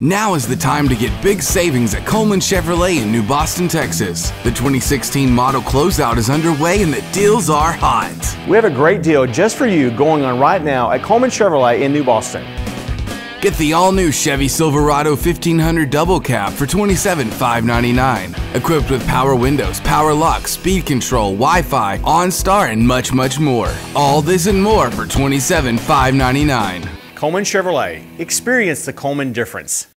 Now is the time to get big savings at Coleman Chevrolet in New Boston, Texas. The 2016 model closeout is underway and the deals are hot. We have a great deal just for you going on right now at Coleman Chevrolet in New Boston. Get the all-new Chevy Silverado 1500 double cab for $27,599. Equipped with power windows, power locks, speed control, Wi-Fi, OnStar, and much, much more. All this and more for $27,599. Coleman Chevrolet. Experience the Coleman difference.